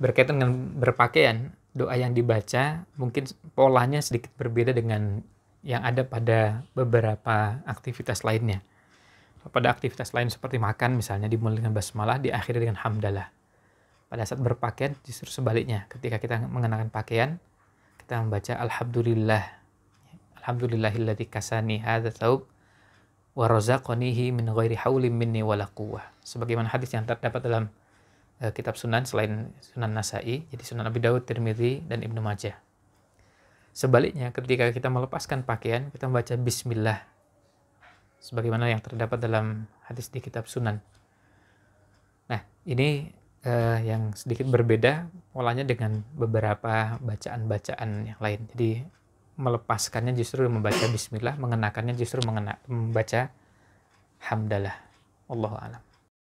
berkaitan dengan berpakaian, doa yang dibaca mungkin polanya sedikit berbeda dengan yang ada pada beberapa aktivitas lainnya. Pada aktivitas lain seperti makan misalnya dimulai dengan basmalah, diakhiri dengan hamdalah. Pada saat berpakaian justru sebaliknya. Ketika kita mengenakan pakaian, kita membaca alhamdulillah. Alhamdulillahilladzi kasani hadza thawb wa razaqanihi min ghairi haulin minni wala quwwah. Sebagaimana hadis yang terdapat dalam uh, kitab Sunan selain Sunan Nasai, jadi Sunan Abi Dawud, Tirmidzi dan Ibnu Majah. Sebaliknya, ketika kita melepaskan pakaian, kita membaca bismillah sebagaimana yang terdapat dalam hadis di kitab Sunan. Nah, ini uh, yang sedikit berbeda polanya dengan beberapa bacaan-bacaan yang lain. Jadi melepaskannya justru membaca bismillah, mengenakannya justru mengena, membaca hamdalah. Allahu a'lam.